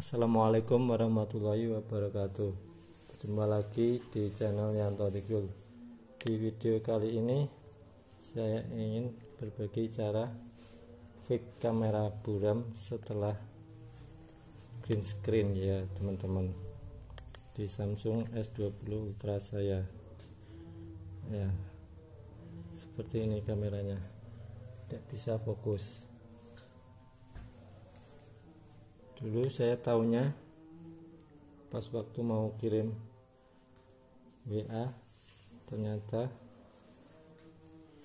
Assalamualaikum warahmatullahi wabarakatuh. Jumpa lagi di channel Yanto Tikul Di video kali ini Saya ingin berbagi cara Fix kamera buram setelah Green screen ya teman-teman. Di Samsung S20 Ultra saya. Ya Seperti ini kameranya. Tidak bisa fokus dulu saya tahunya pas waktu mau kirim WA ternyata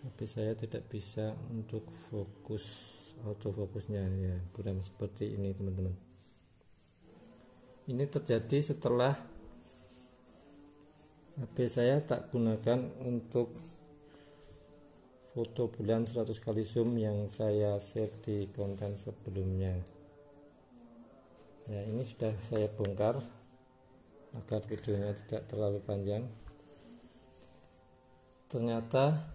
HP saya tidak bisa untuk fokus autofokusnya ya buram seperti ini teman-teman. Ini terjadi setelah HP saya tak gunakan untuk foto bulan 100 kali zoom yang saya share di konten sebelumnya ya ini sudah saya bongkar agar videonya tidak terlalu panjang. Ternyata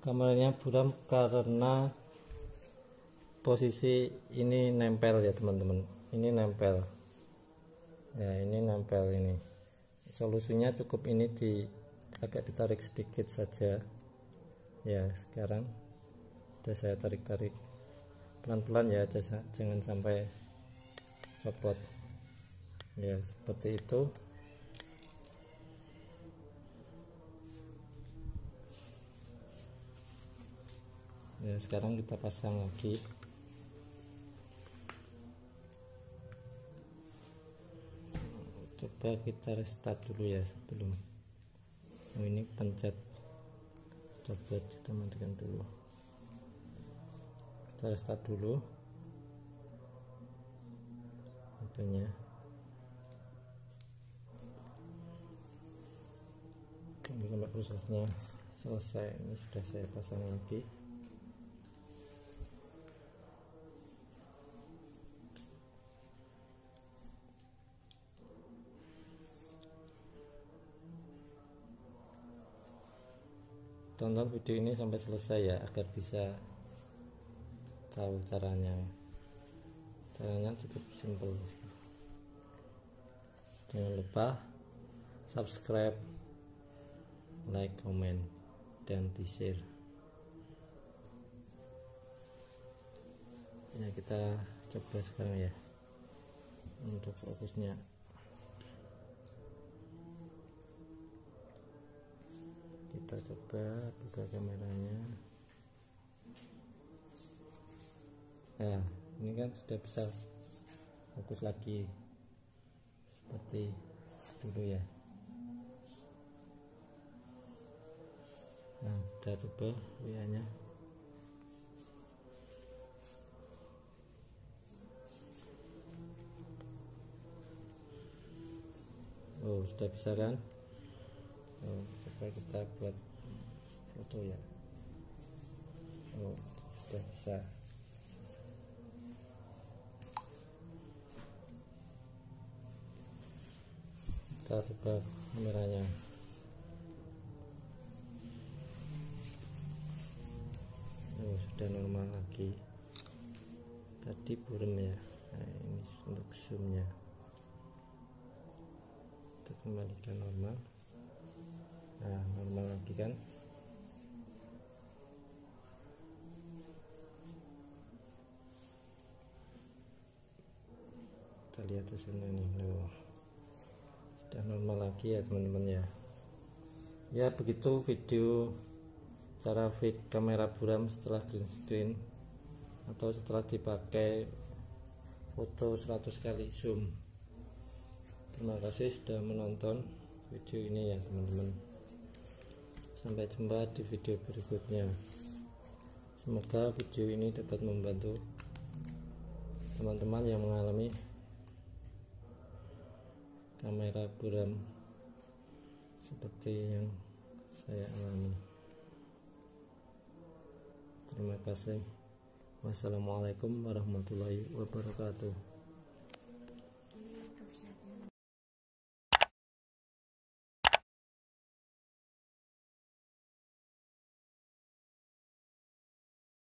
kameranya buram karena posisi ini nempel ya teman-teman. Ini nempel. Ya ini nempel ini. Solusinya cukup ini di agak ditarik sedikit saja. Ya sekarang sudah saya tarik-tarik. Pelan-pelan ya jangan sampai copot ya seperti itu. Ya sekarang kita pasang lagi. Coba kita restart dulu ya sebelum oh ini pencet. Coba kita matikan dulu. Kita restart dulu HP-nya sampai prosesnya selesai. Ini sudah saya pasang lagi. Tonton video ini sampai selesai ya agar bisa tahu caranya. Caranya cukup simple jangan lupa subscribe like comment dan di share ya kita coba sekarang ya. Untuk fokusnya. Kita coba buka kameranya. Nah ini kan sudah bisa fokus lagi seperti dulu ya. Nah kita coba WA nya Oh sudah bisa kan? Oh, coba kita buat foto ya. Oh sudah bisa kita coba kameranya. Oh, sudah normal lagi. Tadi burem ya. Nah, ini untuk zoomnya. Kita kembalikan normal. Nah normal lagi kan? Kita lihat hasilnya nih. Loh sudah normal lagi ya teman-teman ya. Ya begitu video cara fix kamera buram setelah green screen atau setelah dipakai foto 100 kali zoom. Terima kasih sudah menonton video ini ya teman-teman. Sampai jumpa di video berikutnya. Semoga video ini dapat membantu teman-teman yang mengalami kamera buram seperti yang saya alami. Terima kasih. Wassalamualaikum warahmatullahi wabarakatuh